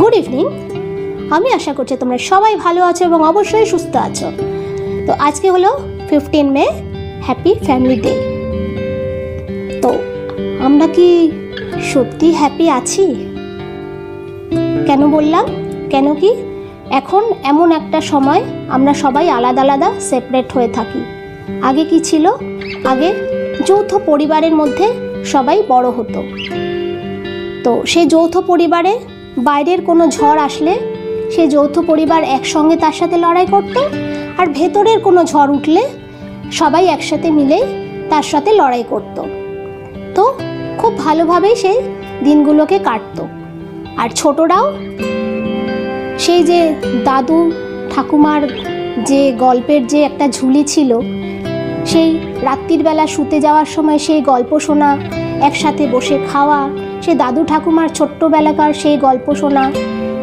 Good evening আমি আশা করছি তোমরা সবাই ভালো আছো এবং অবশ্যই সুস্থ আছো। তো আজকে হলো fifteen May happy family day তো আমরা কি সত্যি হ্যাপি আছি? কেন বললাম? কেন কি? এখন এমন একটা সময় আমরা সবাই আলাদা আলাদা সেপারেট হয়ে থাকি। আগে কি ছিল? আগে যৌথ পরিবারের মধ্যে সবাই বড় হতো। তো সেই যৌথ পরিবারে বাইরের কোনো ঝড় আসলে সেই যৌথ পরিবার একসঙ্গে তার সাথে লড়াই করত আর ভেতরের কোনো ঝড় উঠলে সবাই একসাথে মিলে তার সাথে লড়াই করত। তো খুব ভালোভাবেই সেই দিনগুলোকে কাটতো। আর ছোটরাও সেই যে দাদু ঠাকুমার যে গল্পের যে একটা ঝুলি ছিল, সেই রাত্রির বেলা শুতে যাওয়ার সময় সেই গল্প শোনা একসাথে বসে খাওয়া, সে দাদু ঠাকুমার ছোট্টবেলাকার সেই গল্প শোনা,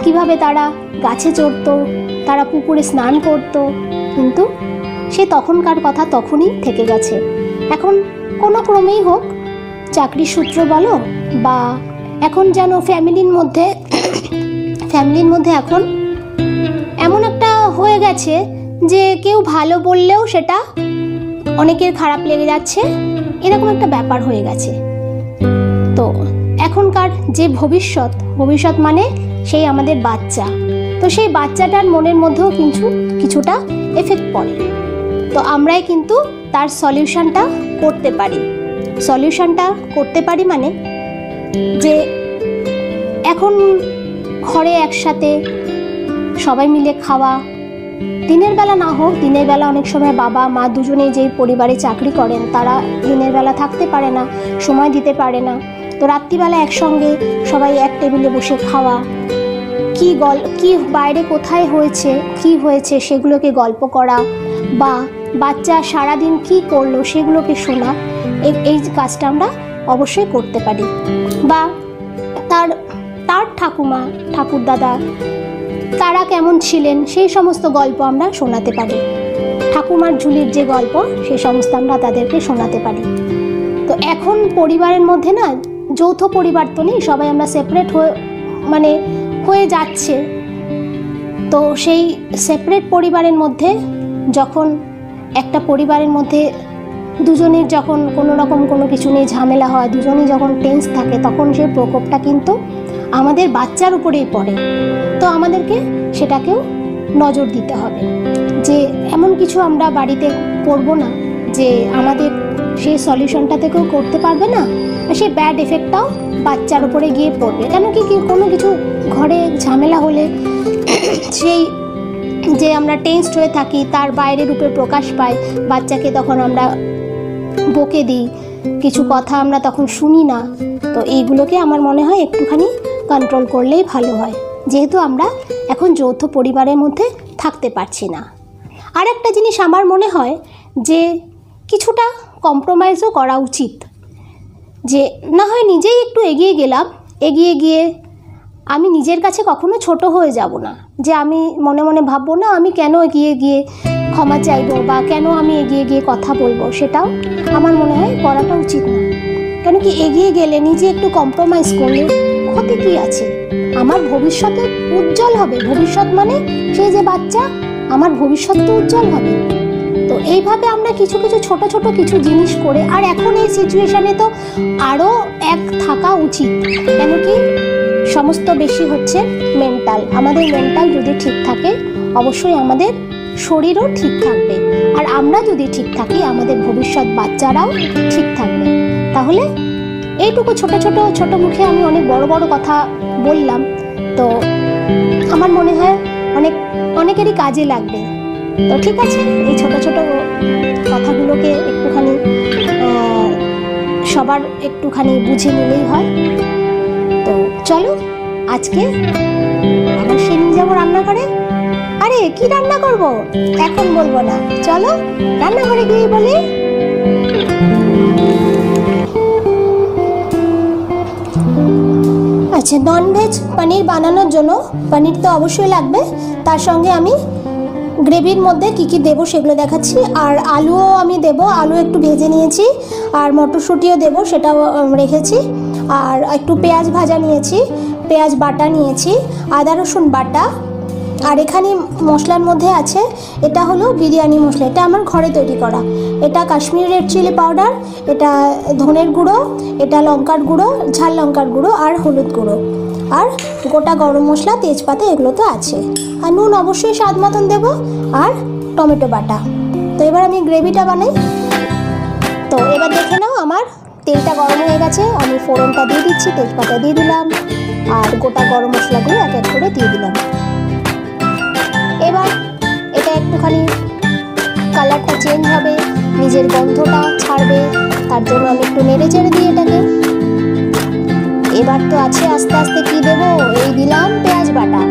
কীভাবে তারা গাছে চড়তো, তারা পুকুরে স্নান করতো। কিন্তু সে তখনকার কথা তখনই থেকে গেছে। এখন কোনো ক্রমেই হোক, চাকরির সূত্র বলো বা এখন যেন ফ্যামিলির মধ্যে ফ্যামিলির মধ্যে এখন এমন একটা হয়ে গেছে যে কেউ ভালো বললেও সেটা অনেকের খারাপ লেগে যাচ্ছে, এরকম একটা ব্যাপার হয়ে গেছে। এখনকার যে ভবিষ্যৎ ভবিষ্যৎ মানে সেই আমাদের বাচ্চা। তো সেই বাচ্চাটার মনের মধ্যেও কিছু কিছুটা এফেক্ট পড়ে। তো আমরাই কিন্তু তার সলিউশনটা করতে পারি। সলিউশনটা করতে পারি মানে যে এখন ঘরে একসাথে সবাই মিলে খাওয়া, দিনের বেলা না হোক, দিনের বেলা অনেক সময় বাবা, মা দুজনেই যেই পরিবারে চাকরি করেন, তারা দিনের বেলা থাকতে পারে না, সময় দিতে পারে না। তো রাত্রিবেলা একসঙ্গে সবাই এক টেবিলে বসে খাওয়া। কি গল, কি বাইরে কোথায় হয়েছে, কি হয়েছে সেগুলোকে গল্প করা বা বাচ্চা সারাদিন কি করল সেগুলোকে শোনা। এই কাজটা আমরা অবশ্যই করতে পারি। বা তার তার ঠাকুমা, ঠাকুরদাদা তারা কেমন ছিলেন সেই সমস্ত গল্প আমরা শোনাতে পারি। ঠাকুমার ঝুলির যে গল্প সেই সমস্ত আমরা তাদেরকে শোনাতে পারি। তো এখন পরিবারের মধ্যে না যৌথ পরিবার তো নেই, সবাই আমরা সেপারেট হয়ে মানে হয়ে যাচ্ছে। তো সেই সেপারেট পরিবারের মধ্যে যখন, একটা পরিবারের মধ্যে দুজনের যখন কোনো রকম কোনো কিছু নিয়ে ঝামেলা হয়, দুজনই যখন টেন্স থাকে, তখন সেই প্রকোপটা কিন্তু আমাদের বাচ্চার উপরেই পড়ে। তো আমাদেরকে সেটাকেও নজর দিতে হবে যে এমন কিছু আমরা বাড়িতে করব না। যে আমাদের সেই সলিউশনটা থেকেও করতে পারবে না সেই ব্যাড এফেক্টটাও বাচ্চার উপরে গিয়ে পড়বে। কেন কি কোনো কিছু ঘরে ঝামেলা হলে সেই যে আমরা টেন্সড হয়ে থাকি, তার বাইরের উপরে প্রকাশ পায় বাচ্চাকে তখন আমরা বকে দিই, কিছু কথা আমরা তখন শুনি না। তো এইগুলোকে আমার মনে হয় একটুখানি কন্ট্রোল করলেই ভালো হয়। যেহেতু আমরা এখন যৌথ পরিবারের মধ্যে থাকতে পারছি না। আর একটা জিনিস আমার মনে হয় যে কিছুটা কম্প্রোমাইজও করা উচিত। যে, না হয় নিজেই একটু এগিয়ে গেলাম, এগিয়ে গিয়ে আমি নিজের কাছে কখনো ছোট হয়ে যাব না। যে, আমি মনে মনে ভাববো, না, আমি কেন এগিয়ে গিয়ে ক্ষমা চাইব বা কেন আমি এগিয়ে গিয়ে কথা বলব? সেটাও আমার মনে হয় করাটা উচিত না। কেন কি এগিয়ে গেলে নিজে একটু কম্প্রোমাইজ করলে ক্ষতি কি আছে? আমার ভবিষ্যতে উজ্জ্বল হবে। ভবিষ্যৎ মানে সেই যে বাচ্চা, আমার ভবিষ্যৎ তো উজ্জ্বল হবে। তো এইভাবে আমরা কিছু কিছু ছোট ছোট কিছু জিনিস করে, আর এখন এই সিচুয়েশনে তো আরও এক থাকা উচিত। কেন কি? সমস্ত বেশি হচ্ছে মেন্টাল আমাদের মেন্টাল যদি ঠিক থাকে, অবশ্যই আমাদের শরীরও ঠিক থাকবে। আর আমরা যদি ঠিক থাকি, আমাদের ভবিষ্যৎ বাচ্চারাও ঠিক থাকবে। তাহলে এইটুকু ছোট ছোট ছোট মুখে আমি অনেক বড় বড় কথা বললাম। তো আমার মনে হয় অনেক, অনেকেরই কাজে লাগবে। তো ঠিক আছে, এই ছোট ছোট কথাগুলোকে একটুখানি সবার একটুখানি বুঝে নিলেই হয়। তো চলো, আজকে আবার সে নিয়ে যাব রান্নাঘরে। আরে, কি রান্না করব? এখন বলব না। চলো, রান্নাঘরে গিয়ে বলি। আচ্ছা ননভেজ পনির বানানোর জন্য, পনির তো অবশ্যই লাগবে। তার সঙ্গে আমি গ্রেভির মধ্যে কি কি দেবো সেগুলো দেখাচ্ছি। আর আলুও আমি দেবো, আলু একটু ভেজে নিয়েছি, আর মটরশুঁটিও দেবো, সেটাও রেখেছি। আর একটু পেঁয়াজ ভাজা নিয়েছি, পেঁয়াজ বাটা নিয়েছি, আদা রসুন বাটা। আর এখানে মশলার মধ্যে আছে, এটা হলো বিরিয়ানি মশলা, এটা আমার ঘরে তৈরি করা। এটা কাশ্মীরি রেড চিলি পাউডার, এটা ধনের গুঁড়ো, এটা লঙ্কার গুঁড়ো, ঝাল লঙ্কার গুঁড়ো, আর হলুদ গুঁড়ো। আর গোটা গরম মশলা, তেজপাতা এগুলো তো আছে। আর নুন অবশ্যই স্বাদ মতন দেবো। আর টমেটো বাটা। তো এবার আমি গ্রেভিটা বানাই। তো এবার দেখে নাও আমার তেলটা গরম হয়ে গেছে। আমি ফোড়নটা দিয়ে দিচ্ছি, তেজপাতা দিয়ে দিলাম। আর গোটা গরম মশলাগুলো এক এক করে দিয়ে দিলাম। এবার এটা একটুখানি কালারটা চেঞ্জ হবে। নিজের গন্ধটা ছাড়বে। তার জন্য আমি একটু নেড়ে চেড়ে দিই এটাকে। এবার তো আছে আস্তে আস্তে কি দেবো? এই দিলাম পেঁয়াজ বাটা।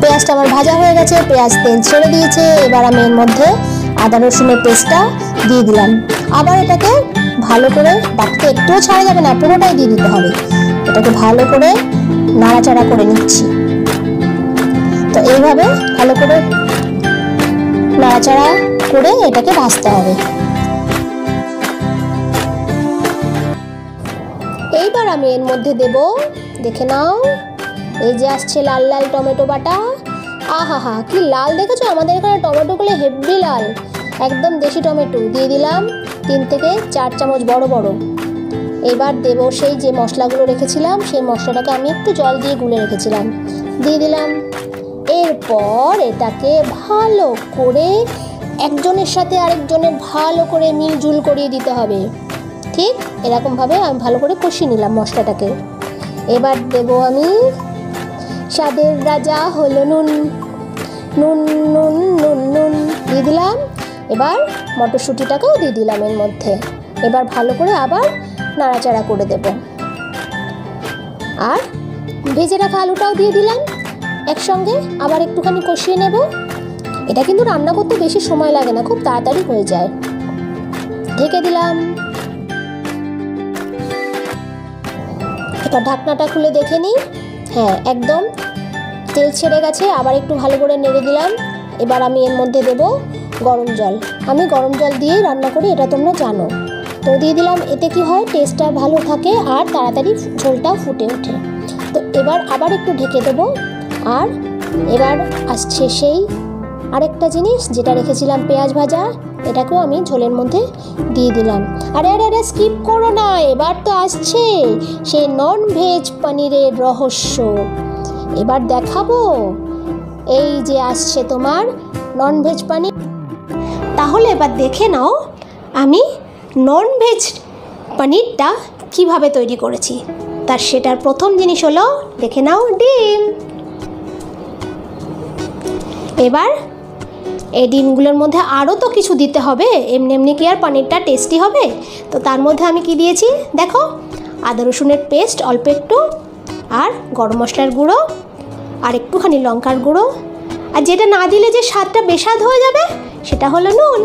পেঁয়াজটা আমার ভাজা হয়ে গেছে, পেঁয়াজ তেল ছেড়ে দিয়েছে, এবার আমি এর মধ্যে আদা রসুনের পেস্টটা দিয়ে দিলাম। আবার এটাকে ভালো করে বাটিতে একটুও ছাড়া যাবে না, পুরোটাই দিয়ে দিতে হবে। এটাকে ভালো করে নাড়াচাড়া করে নিচ্ছি। তো এইভাবে ভালো করে নাড়াচাড়া করে এটাকে ভাজতে হবে। আমি এর মধ্যে দেব। দেখে নাও। এই যে আসছে লাল লাল টমেটো বাটা। আহা হা কি লাল দেখেছ? আমাদের এখানে টমেটোগুলো হেভি লাল। একদম দেশি টমেটো। দিয়ে দিলাম তিন থেকে চার চামচ বড় বড়। এবার দেব সেই যে মশলাগুলো রেখেছিলাম, সেই মশলাটাকে আমি একটু জল দিয়ে গুলে রেখেছিলাম। দিয়ে দিলাম। এরপর এটাকে ভালো করে একজনের সাথে আরেকজনের ভালো করে মিলজুল করিয়ে দিতে হবে। ঠিক এরকমভাবে আমি ভালো করে কষিয়ে নিলাম মশলাটাকে। এবার দেব আমি স্বাদের রাজা হলো নুন। নুন নুন নুন নুন দিয়ে দিলাম। এবার মটরশুঁটিটাকেও দিয়ে দিলাম এর মধ্যে। এবার ভালো করে আবার নাড়াচাড়া করে দেব। আর ভেজে রাখা আলুটাও দিয়ে দিলাম। একসঙ্গে আবার একটুখানি কষিয়ে নেব। এটা কিন্তু রান্না করতে বেশি সময় লাগে না, খুব তাড়াতাড়ি হয়ে যায়। ঢেকে দিলাম। এবার ঢাকনাটা খুলে দেখে নিই। হ্যাঁ একদম। তেল ছেড়ে গেছে, আবার একটু ভালো করে নেড়ে দিলাম। এবার আমি এর মধ্যে দেব গরম জল। আমি গরম জল দিয়েই রান্না করি, এটা তোমরা জানো। তো দিয়ে দিলাম, এতে কি হয় টেস্টটা ভালো থাকে আর তাড়াতাড়ি ঝোলটাও ফুটে ওঠে। তো এবার আবার একটু ঢেকে দেবো। আর এবার আসছে সেই আরেকটা জিনিস, যেটা রেখেছিলাম পেঁয়াজ ভাজা, এটাকেও আমি ঝোলের মধ্যে দিয়ে দিলাম। আরে আরে আরে স্কিপ করো না, এবার তো আসছে। সেই নন ভেজ পনিরের রহস্য। এবার দেখাবো। এই যে আসছে তোমার নন ভেজ পানির। তাহলে এবার দেখে নাও, আমি নন ভেজ পনিরটা কীভাবে তৈরি করেছি। তার সেটার প্রথম জিনিস হলো, দেখে নাও, ডিম। এবার এই ডিমগুলোর মধ্যে আরও তো কিছু দিতে হবে। এমনি এমনি কি আর পনিরটা টেস্টি হবে? তো তার মধ্যে আমি কি দিয়েছি? দেখো, আদা রসুনের পেস্ট অল্প একটু, আর গরম মশলার গুঁড়ো, আর একটুখানি লঙ্কার গুঁড়ো। আর যেটা না দিলে যে স্বাদটা বেস্বাদ হয়ে যাবে, সেটা হলো নুন।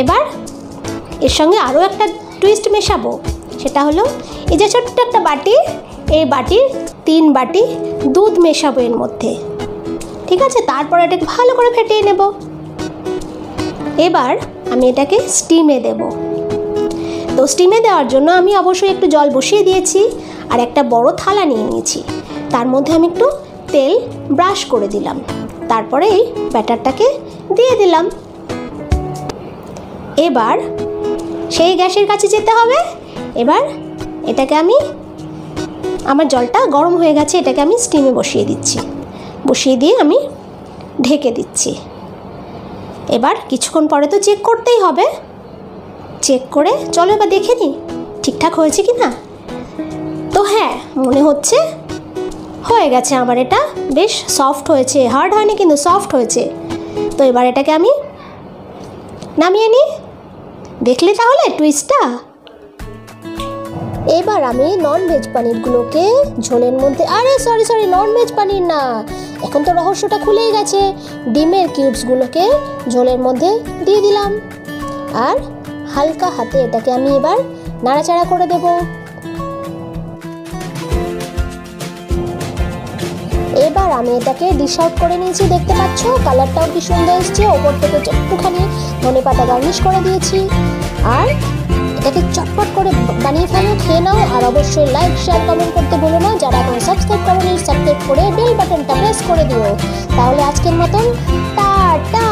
এবার এর সঙ্গে আরও একটা টুইস্ট মেশাবো। সেটা হলো, এই যে ছোট্ট একটা বাটি, এই বাটির তিন বাটি দুধ মেশাবো এর মধ্যে। ঠিক আছে? তারপর এটাকে ভালো করে ফেটিয়ে নেব। এবার আমি এটাকে স্টিমে দেব। তো স্টিমে দেওয়ার জন্য আমি অবশ্যই একটু জল বসিয়ে দিয়েছি আর একটা বড় থালা নিয়ে নিয়েছি। তার মধ্যে আমি একটু তেল ব্রাশ করে দিলাম। তারপরে এই ব্যাটারটাকে দিয়ে দিলাম। এবার সেই গ্যাসের কাছে যেতে হবে। এবার এটাকে আমি, আমার জলটা গরম হয়ে গেছে, এটাকে আমি স্টিমে বসিয়ে দিচ্ছি। বসিয়ে দিয়ে আমি ঢেকে দিচ্ছি। এবার কিছুক্ষণ পরে তো চেক করতেই হবে। চেক করে চলো এবার দেখে নিই, ঠিকঠাক হয়েছে কি না তো হ্যাঁ মনে হচ্ছে হয়ে গেছে আমার এটা। বেশ সফট হয়েছে হার্ড হয়নি কিন্তু সফট হয়েছে। তো এবার এটাকে আমি নামিয়ে নিই। দেখলে তাহলে টুইস্টটা এবার আমি নন ভেজ পানিরগুলোকে ঝোলের মধ্যে, আরে সরি সরি নন ভেজ পানির না। এখন তো রহস্যটা খুলেই গেছে। ডিমের কিউবসগুলোকে ঝোলের মধ্যে দিয়ে দিলাম। আর হালকা হাতে এটাকে আমি এবার নাড়াচাড়া করে দেব। এবার আমি এটাকে ডিশ আউট করে নিয়েছি, দেখতে পাচ্ছ? কালারটাও কি সুন্দর এসছে। ওপর থেকে একটুখানি ধনে পাতা গার্নিশ করে দিয়েছি। আর এটাকে চটপট করে বানিয়ে ফেলো, খেয়ে নাও, আর অবশ্যই লাইক শেয়ার কমেন্ট করতে ভুলো না। যারা এখন সাবস্ক্রাইব করেনি সাবস্ক্রাইব করে বেল বাটনটা প্রেস করে দিও। তাহলে আজকের মতন, টাটা!